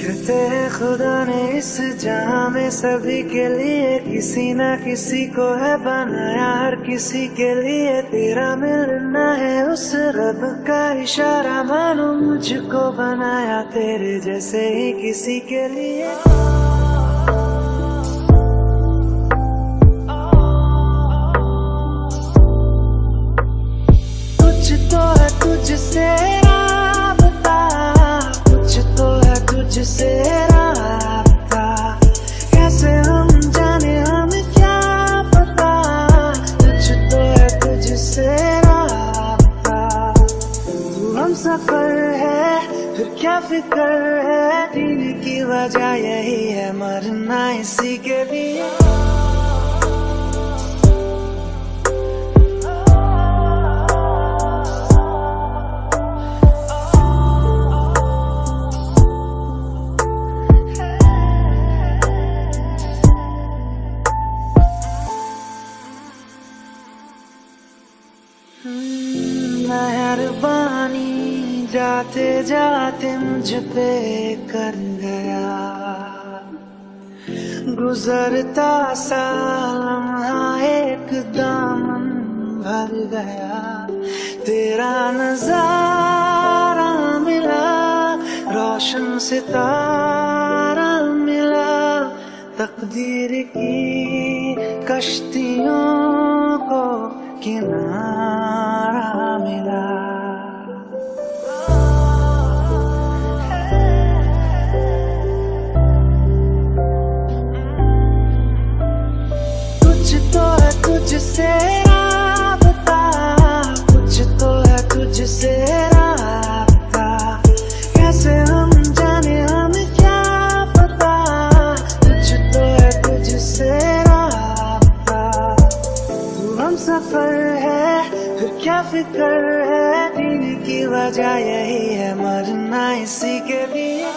कहते हैं खुदा ने इस जहाँ में सभी के लिए किसी ना किसी को है बनाया, हर किसी के लिए तेरा मिलना है उस रब का इशारा। मानो मुझको बनाया तेरे जैसे ही किसी के लिए। कुछ तो है तुझसे फ़िक्र है जीने की वजह यही है मरना इसी के लिए। मेहरबानी जाते जाते मुझ पे कर गया। गुजरता सा लम्हा एक दामन भर गया। तेरा नज़ारा मिला, रोशन सितारा मिला। तकदीर की कश्तियों को किनारा मिला। तुझसे राबता, कुछ तो है तुझसे राबता। कैसे हम जाने, हम क्या पता? कुछ तो है तुझसे राबता। तू हम सफ़र है, फिर क्या फ़िक्र है? जीने की वजह यही है, मरना इसी के लिए।